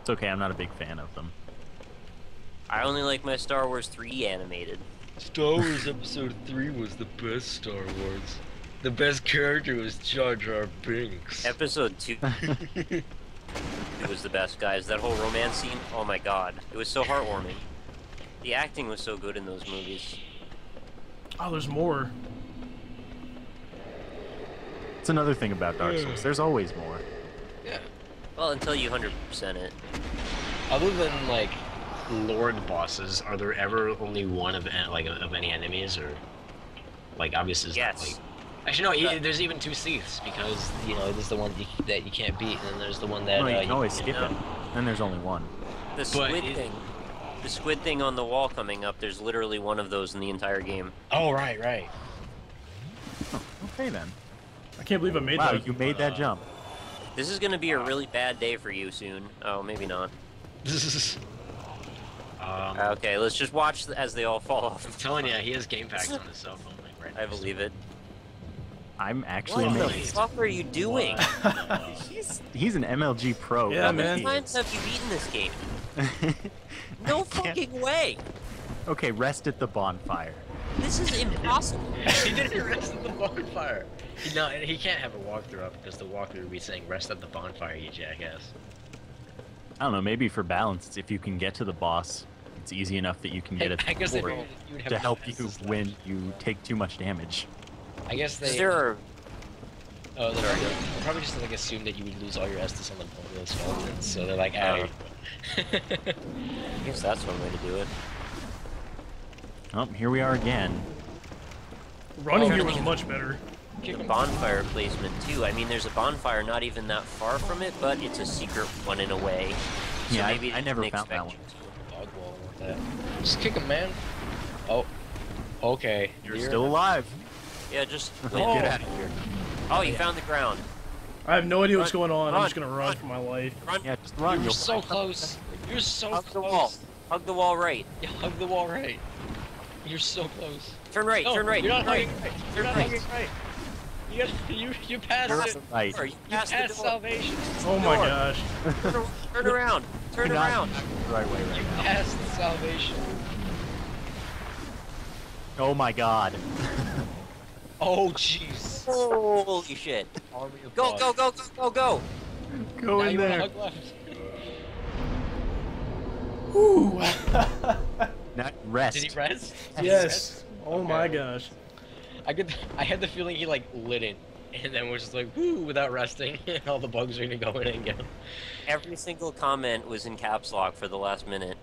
It's okay. I'm not a big fan of them. I only like my Star Wars 3 animated. Star Wars Episode 3 was the best Star Wars. The best character was Jar Jar Binks. Episode 2 it was the best, guys. That whole romance scene, oh my god. It was so heartwarming. The acting was so good in those movies. Oh, there's more. It's another thing about Dark Souls. There's always more. Yeah. Well, until you 100% it. Other than like Lord bosses, are there ever only one of like of any enemies or like obviously? it's not, Yes. Like, actually, no. e- there's even two Seaths because you know there's the one you, that you can't beat, and then there's the one that No, you uh, can always you skip know. it. Then there's only one. The squid it- thing. The squid thing on the wall coming up, there's literally one of those in the entire game. Oh right, right. Okay then. I can't believe I made Wow, that. you made that jump. This is gonna be a really bad day for you soon. Oh, maybe not. Um, Okay, let's just watch as they all fall off. I'm telling you, he has game packs on his cell phone like right. I believe it. I'm actually What the fuck are you doing? He's he's an MLG pro. Yeah, How many times have you beaten this game? No fucking way! okay, rest at the bonfire. This is impossible. he didn't rest at the bonfire. He, no, he can't have a walkthrough up because the walkthrough would be saying rest at the bonfire, you jackass. I don't know. Maybe for balance, if you can get to the boss, it's easy enough that you can get a I guess they sword figured you to to help you when you take too much damage. I guess they. There are Oh, they're, they're probably just like assumed that you would lose all your Estus on the boneless skeletons, so they're like, ah. I guess that's one way to do it. Oh, here we are again. Running Oh, here was much better. Kick The 'em. bonfire placement too. I mean, there's a bonfire not even that far from it, but it's a secret one in a way. So Yeah, I- maybe I they never found that expect you Dog wall with that. Just kick him, man. Oh. Okay. You're still alive. Yeah, just. Get oh. out of here. Oh, you found the ground. I have no idea what's going on. I'm just gonna run run. for my life. Run. Yeah, just run. You're You'll so close. You're so Hug the close. wall. Hug the wall right. You hug the wall right. You're so close. Turn right. No, turn right. You're not right. hugging right. You're not Right. Hugging right. You you you passed it. right. You You passed passed salvation. Oh my door. gosh. Turn, turn around. Turn You're around. the right way You now. passed salvation. Oh my god. Oh jeez. Holy shit. Go, go, go, go, go, go. Go Now in there. hug left. Whew. Not rest. Did he res? yes. Oh my gosh. I could. I had the feeling he like lit it, and then was just like woo without resting, and all the bugs are gonna go in and get him. Every single comment was in caps lock for the last minute.